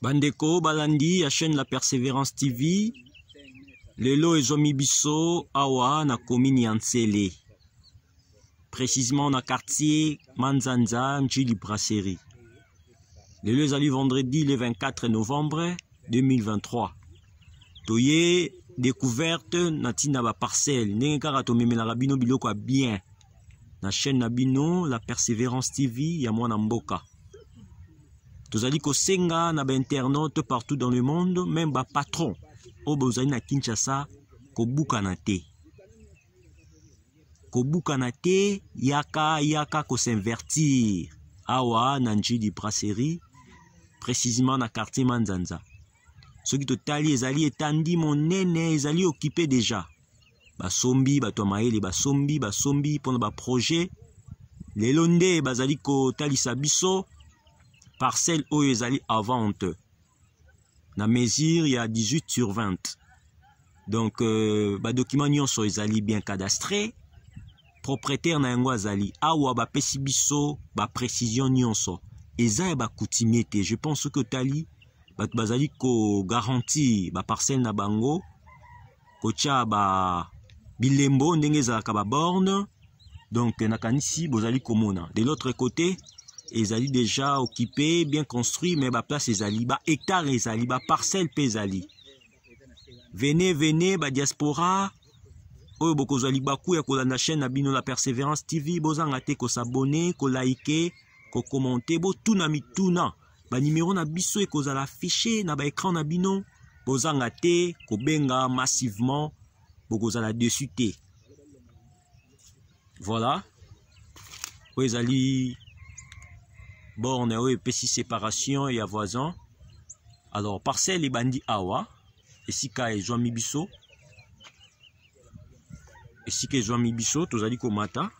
Bandeko balandi ya chaîne La Perseverance TV, lelo ezomi biso awa na commune ya Nsele, précisément na quartier Manzanza Njili Brasserie. Lelo ezali vendredi le 24 novembre 2023. Toye découverte na ntina ba parcelle ndenge kaka tomemelaka bino biloko ya bien na chaîne na bino la persévérance tv ya mwana mboka tozali kosenga na bainternaute partout dans le monde meme bapatron oyo bozali na kinshasa kobukana te kobukana te yaka yaka kosinvertir awa na njidi brasserie précisément na quartier manzanza soki totali ezali etandi monene ezali okipe deja basombi bato ya mayele basombi basombi mpo na baprojet lelo nde bazali kotalisa biso parcelle oyo ezali avante na mesure ya 18 sur 20 donc euh, badokima nyonso ezali bien cadastre propriétaire na yango azali awa bapesi biso baprécision nyonso eza ya bacoutimier te je pense soki otali bato bazali kogarantir baparcelle na bango kotya ba bilembo ndenge ezalaka ba borne donc nakanisi bozali komona de l'autre côté ezali déjà occupé bien construit mais baplace ezali bahectare ezali baparcelle mpe ezali venez venez badiaspora oyo bokozwa libaku ya kolanda chaîne na bino la persévérance tv bozanga te kosabone kolaike kokomante botuna mituna banimero na biso ekozala affiche na baecran na bino bozanga te kobenga massivement bokozala dessus te voilà oyo ezali borne oyo epesi séparation ya voisin alors parcelle ebandi awa esika ezwami biso esika ezwami biso tozali komata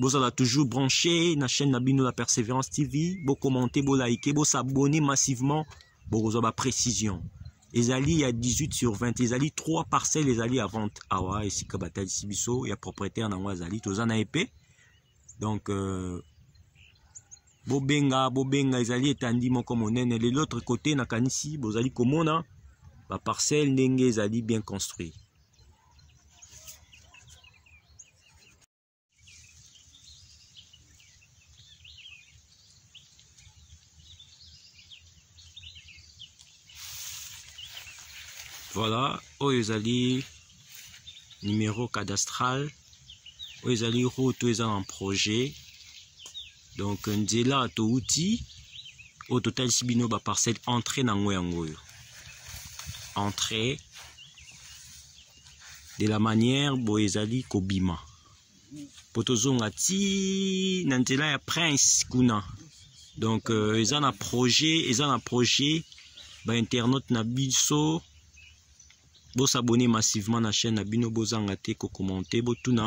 bozala toujours branché na chaîne na bino la persévérance tv bokommente bolike bosabone massivement bokozwa baprécision ezali ya 18 sur 20 ezali 3 parcelle ezali ya vente awa esika batalisi biso ya propriétaire na yango azali toza na epe donc euh, bobenga bobenga ezali etandi moko monene le l'autre côté nakanisi bozali komona baparcelle ndenge ezali bien construit voilà oyo ezali numero cadastral oyo ezali route oyo eza na projet donc nzela touti oyo totalisi bino baparcelle entrée na yango yango oyo entrée de la manière boye ezali kobima mpo tozonga ti na nzela ya prince kuna donc euh, eza na projet eza na projet bainternaute na biso bosabone massivement na chaîne na bino bozanga te kokommente botuna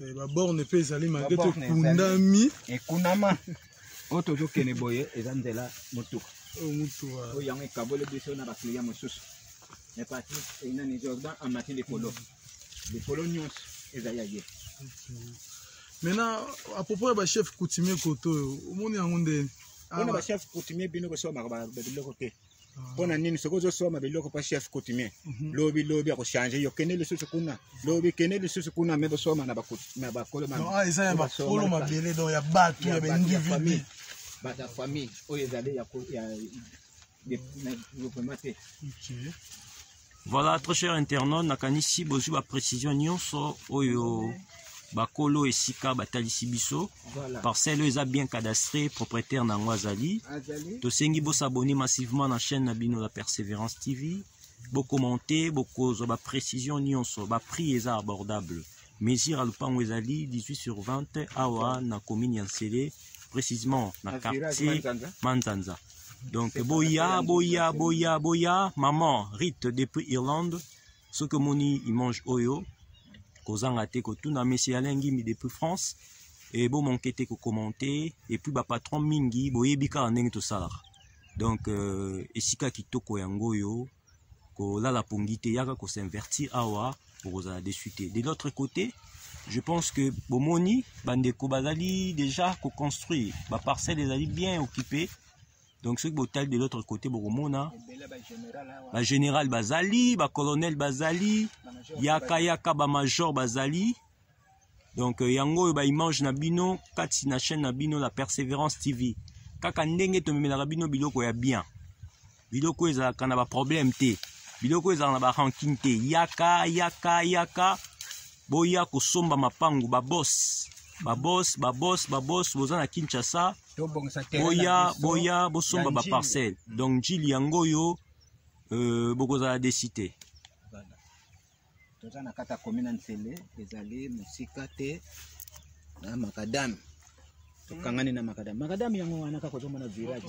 eh, baborne mpe ezali malgre tokundami ekundama oyo tozokende boye eza nzela motuka oyo motuka oyo yango ekaboli biso na baclient mosusu mais pati enani jordan amati likolo likolo nyonso eza ya ye maintenant à propos ya bachef coutumier koto oyo omoni yango nde mpona bachef coutumier bino kosomaka biloko te mpo na nini soki ozosomba biloko mpa chef coutumier mhm. lobi lobi akochange yo kende lisusu kuna lobi kende lisusu kuna me bosomba na bakolo ah, eza ya bakolo mabele don ya bato ya baindividu bato ya famille oyo ezali ya groupement te Voilà, très cher internaute, nakanisi bozwi ba précision nyonso oyo bakolo esika batalisi biso voilà. parcelle oyo eza bien cadastre propriétaire na yango azali tosengi bosabone massivement na chaîne na bino la persévérance tv bokommente bokozwa baprécision nyonso baprix eza abordable mesure ya lopango ezali 18 sur 20 awa na commune ya nsele précisément na quartier manzanza donc boya boya boya boya maman rite depuis irlande soki omoni image oyo kozanga te kotuna mesi alain ngimi depuis france e bomanke te kokomante epuis bapatron mingi boyebi kaka ndenge tosalaka donc euh, esika kitoko yango oyo kolala pongi te yaka kosinvertir awa okozala dessus te de l'autre côté je pense que bomoni bandeko bazali déjà koconstruire baparcelle ezali bien occupé donc soki botali de l'autre côté bokomona bagénéral bazali bacolonel bazali yaka yaka bamajor bazali donc euh, yango oyo baimage na bino kati na chaîne na bino la persévérance tv kaka ndenge tomemelaka bino biloko ya bien biloko oyo ezalaka na baproblème te biloko oyo ezalaka na barankine te yaka yaka yaka boya kosomba mapangu babos babos babos babos boza na kinshasa boya boya bosomba baparcelle donc njili yango oyo euh, bokozala desite toza na kati ya commune ya nsele ezali mosika te na makadame tokangani na makadame makadame yango wana kaka ozomona virage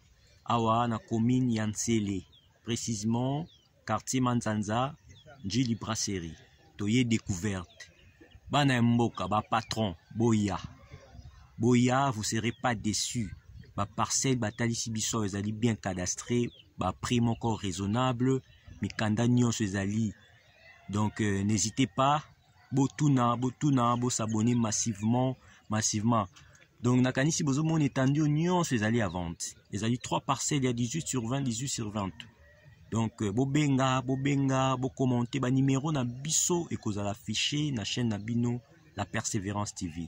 awa na commune ya Nsele précisément quartier Manzanza Njili brasserie toye découverte bana ya mboka ba patron boya boya vous serez pas déçu ba parcelle batalisi biso ezali bien cadastré ba prix moko raisonnable mikanda nyonso ezali donc euh, n'hésitez pas botuna botuna bosabone massivement massivement donc nakanisi bozomona etandi oyo nyonso ezali ya vente ezali 3 parcelle ya 18 sur 20 18 sur 20 donc euh, bobenga bobenga bokommente banimero na biso ekozala affiche na chaîne na bino la persévérance tv